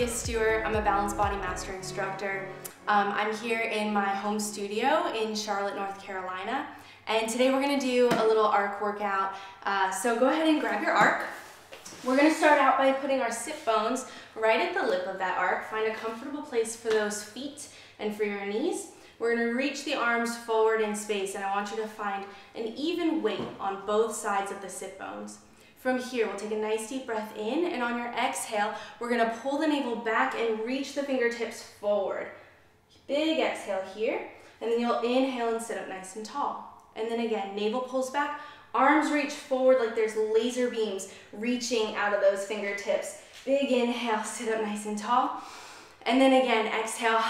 Olivia Stuart. I'm a Balanced Body Master Instructor. Um, I'm here in my home studio in Charlotte, North Carolina. And today we're gonna do a little arc workout. Uh, so go ahead and grab your arc. We're gonna start out by putting our sit bones right at the lip of that arc. Find a comfortable place for those feet and for your knees. We're gonna reach the arms forward in space and I want you to find an even weight on both sides of the sit bones. From here, we'll take a nice deep breath in, and on your exhale, we're gonna pull the navel back and reach the fingertips forward. Big exhale here, and then you'll inhale and sit up nice and tall. And then again, navel pulls back, arms reach forward like there's laser beams reaching out of those fingertips. Big inhale, sit up nice and tall. And then again, exhale,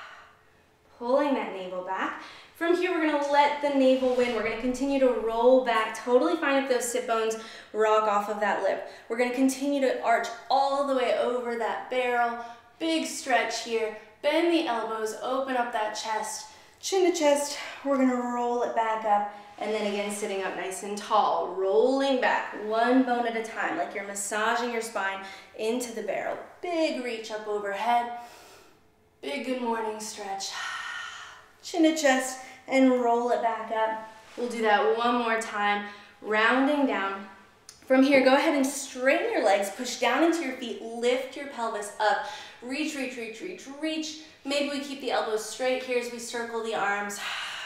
pulling that navel back. From here, we're gonna let the navel win. We're gonna continue to roll back. Totally fine if those sit bones rock off of that lip. We're gonna continue to arch all the way over that barrel. Big stretch here. Bend the elbows, open up that chest. Chin to chest, we're gonna roll it back up. And then again, sitting up nice and tall, rolling back one bone at a time, like you're massaging your spine into the barrel. Big reach up overhead. Big good morning stretch. Chin to chest, and roll it back up. We'll do that one more time, rounding down. From here, go ahead and straighten your legs, push down into your feet, lift your pelvis up, reach, reach, reach, reach, reach. Maybe we keep the elbows straight here as we circle the arms,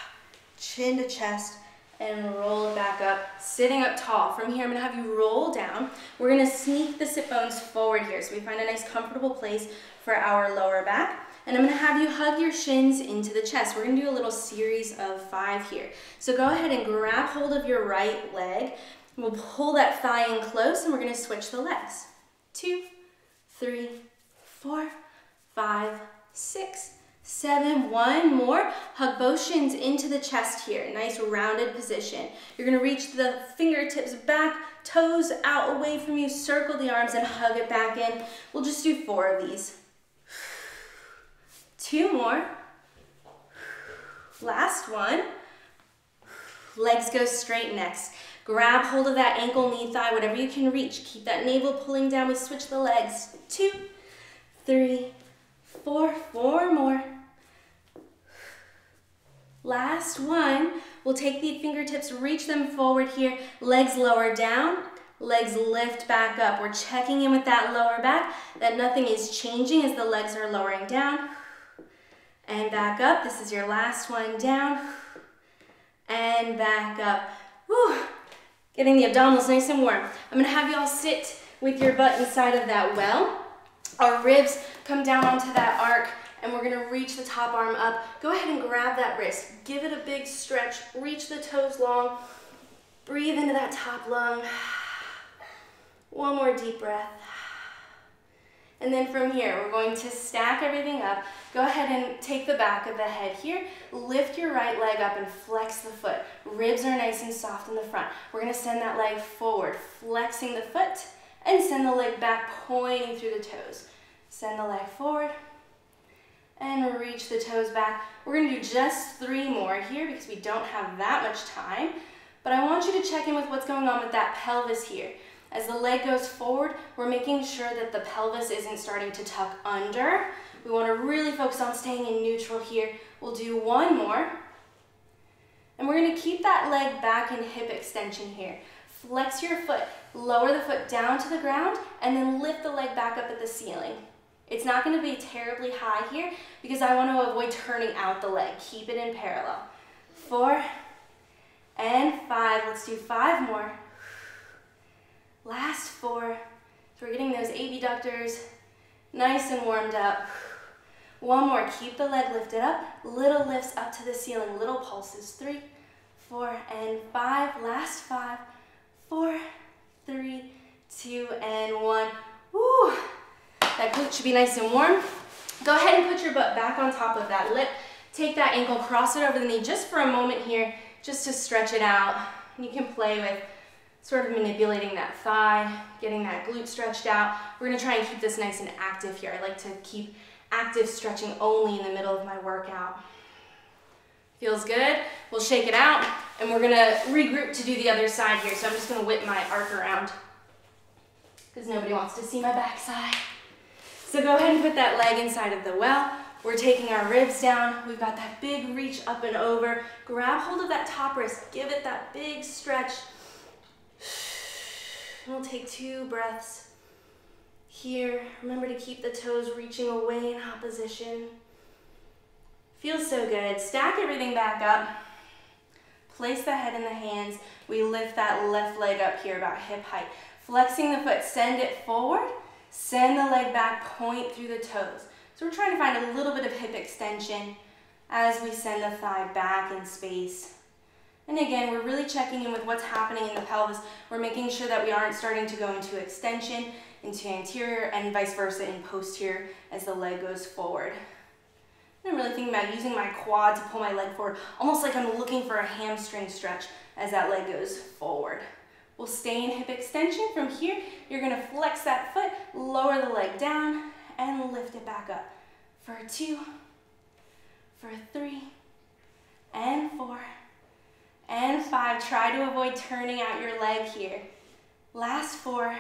chin to chest, and roll it back up, sitting up tall. From here, I'm gonna have you roll down. We're gonna sneak the sit bones forward here so we find a nice comfortable place for our lower back. And I'm gonna have you hug your shins into the chest. We're gonna do a little series of five here. So go ahead and grab hold of your right leg. We'll pull that thigh in close and we're gonna switch the legs. Two, three, four, five, six, seven, one more. Hug both shins into the chest here, nice rounded position. You're gonna reach the fingertips back, toes out away from you, circle the arms and hug it back in. We'll just do four of these. Two more. Last one. Legs go straight next. Grab hold of that ankle, knee, thigh, whatever you can reach. Keep that navel pulling down. We switch the legs. Two, three, four, four more. Last one. We'll take the fingertips, reach them forward here. Legs lower down. Legs lift back up. We're checking in with that lower back, that nothing is changing as the legs are lowering down and back up. This is your last one down and back up. Whew. Getting the abdominals nice and warm. I'm gonna have you all sit with your butt inside of that well. Our ribs come down onto that arc and we're gonna reach the top arm up. Go ahead and grab that wrist. Give it a big stretch. Reach the toes long. Breathe into that top lung. One more deep breath. And then from here, we're going to stack everything up. Go ahead and take the back of the head here. Lift your right leg up and flex the foot. Ribs are nice and soft in the front. We're gonna send that leg forward, flexing the foot, and send the leg back, pointing through the toes. Send the leg forward, and reach the toes back. We're gonna do just three more here because we don't have that much time. But I want you to check in with what's going on with that pelvis here. As the leg goes forward, we're making sure that the pelvis isn't starting to tuck under. We want to really focus on staying in neutral here. We'll do one more. And we're going to keep that leg back in hip extension here. Flex your foot, lower the foot down to the ground, and then lift the leg back up at the ceiling. It's not going to be terribly high here because I want to avoid turning out the leg. Keep it in parallel. Four and five. Let's do five more. Last four. So we're getting those abductors nice and warmed up. One more, keep the leg lifted up. Little lifts up to the ceiling, little pulses. Three, four, and five. Last five, four, three, two, and one. Woo! That glute should be nice and warm. Go ahead and put your butt back on top of that lip. Take that ankle, cross it over the knee just for a moment here, just to stretch it out. You can play with sort of manipulating that thigh, getting that glute stretched out. We're gonna try and keep this nice and active here. I like to keep active stretching only in the middle of my workout. Feels good? We'll shake it out and we're gonna regroup to do the other side here. So I'm just gonna whip my arc around because nobody wants to see my backside. So go ahead and put that leg inside of the well. We're taking our ribs down. We've got that big reach up and over. Grab hold of that top wrist. Give it that big stretch. We'll take two breaths here. Remember to keep the toes reaching away in hot position. Feels so good. Stack everything back up. Place the head in the hands. We lift that left leg up here about hip height. Flexing the foot, send it forward. Send the leg back, point through the toes. So we're trying to find a little bit of hip extension as we send the thigh back in space. And again, we're really checking in with what's happening in the pelvis. We're making sure that we aren't starting to go into extension, into anterior, and vice versa in posterior as the leg goes forward. I'm really thinking about using my quad to pull my leg forward, almost like I'm looking for a hamstring stretch as that leg goes forward. We'll stay in hip extension. From here, you're gonna flex that foot, lower the leg down, and lift it back up. For two, for three, and four, and five. Try to avoid turning out your leg here. Last four,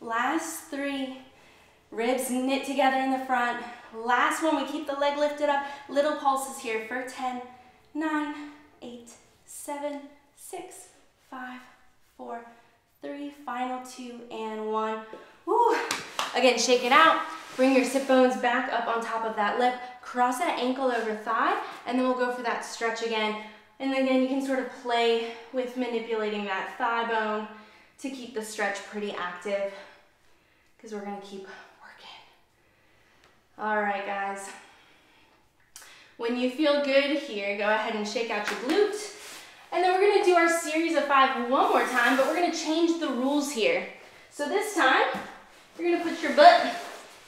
last three. Ribs knit together in the front. Last one, we keep the leg lifted up. Little pulses here for 10, 9, 8, 7, 6, 5, 4, 3, final two, and one. Woo. Again, shake it out. Bring your sit bones back up on top of that lip. Cross that ankle over thigh, and then we'll go for that stretch again. And again, you can sort of play with manipulating that thigh bone to keep the stretch pretty active because we're gonna keep working. all right, guys. When you feel good here, go ahead and shake out your glute. And then we're gonna do our series of five one more time, but we're gonna change the rules here. So this time, you're gonna put your butt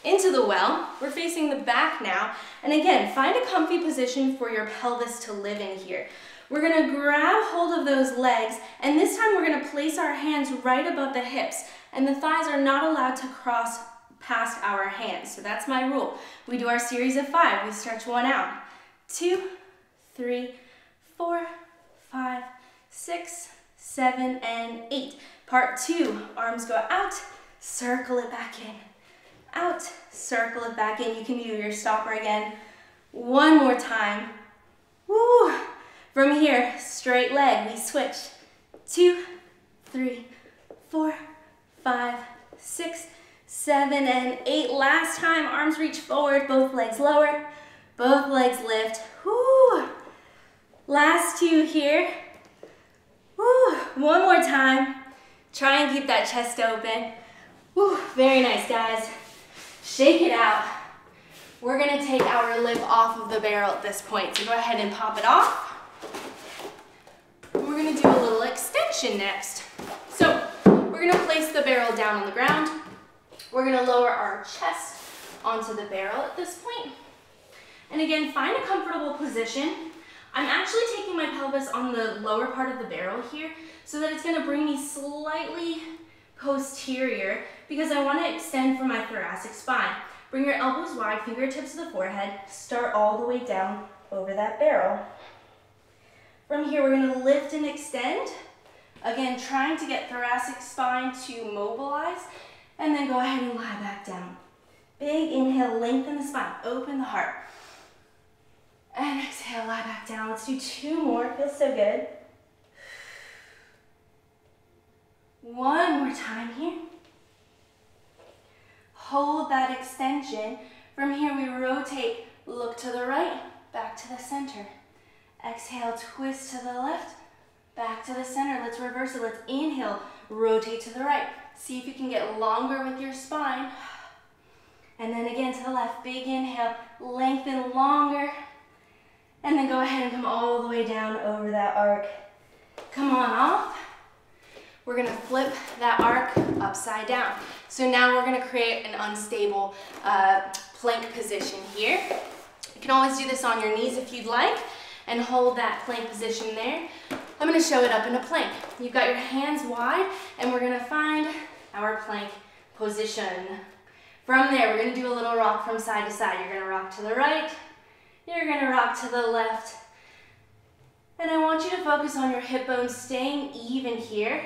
into the well. We're facing the back now. And again, find a comfy position for your pelvis to live in here. We're gonna grab hold of those legs, and this time we're gonna place our hands right above the hips, and the thighs are not allowed to cross past our hands. So that's my rule. We do our series of five. We stretch one out. Two, three, four, five, six, seven, and eight. Part two, arms go out, circle it back in. Out, circle it back in. You can do your stopper again. One more time. Woo! From here, straight leg, we switch. Two, three, four, five, six, seven, and eight. Last time, arms reach forward, both legs lower, both legs lift. Whoo. Last two here. Whoo. One more time. Try and keep that chest open. Whew, very nice, guys. Shake it out. We're gonna take our lip off of the barrel at this point. So go ahead and pop it off. We're gonna do a little extension next. So we're gonna place the barrel down on the ground. We're gonna lower our chest onto the barrel at this point. And again, find a comfortable position. I'm actually taking my pelvis on the lower part of the barrel here so that it's gonna bring me slightly posterior because I wanna extend from my thoracic spine. Bring your elbows wide, fingertips to the forehead, start all the way down over that barrel. From here, we're gonna lift and extend. Again, trying to get thoracic spine to mobilize and then go ahead and lie back down. Big inhale, lengthen the spine, open the heart. And exhale, lie back down. Let's do two more, feels so good. One more time here. Hold that extension. From here we rotate, look to the right, back to the center. Exhale, twist to the left, back to the center. Let's reverse it. Let's inhale, rotate to the right. See if you can get longer with your spine. And then again to the left, big inhale, lengthen longer. And then go ahead and come all the way down over that arc. Come on off. We're gonna flip that arc upside down. So now we're gonna create an unstable uh, plank position here. You can always do this on your knees if you'd like and hold that plank position there. I'm gonna show it up in a plank. You've got your hands wide and we're gonna find our plank position. From there, we're gonna do a little rock from side to side. You're gonna rock to the right, you're gonna rock to the left, and I want you to focus on your hip bones staying even here.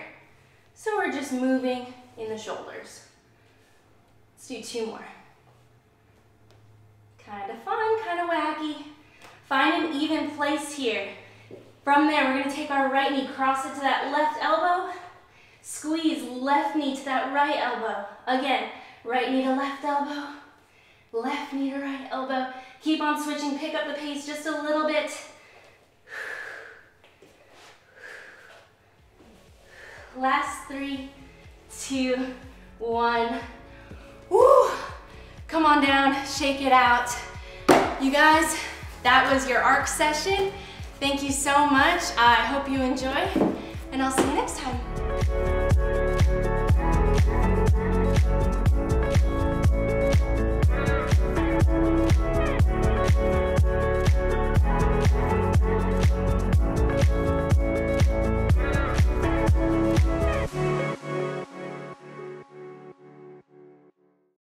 So we're just moving in the shoulders. Let's do two more. Kind of fun, kind of wacky. Find an even place here. From there, we're gonna take our right knee, cross it to that left elbow, squeeze left knee to that right elbow. Again, right knee to left elbow, left knee to right elbow. Keep on switching, pick up the pace just a little bit. Last three, two, one. Woo! Come on down, shake it out. You guys, that was your arc session. Thank you so much. I hope you enjoy, and I'll see you next time.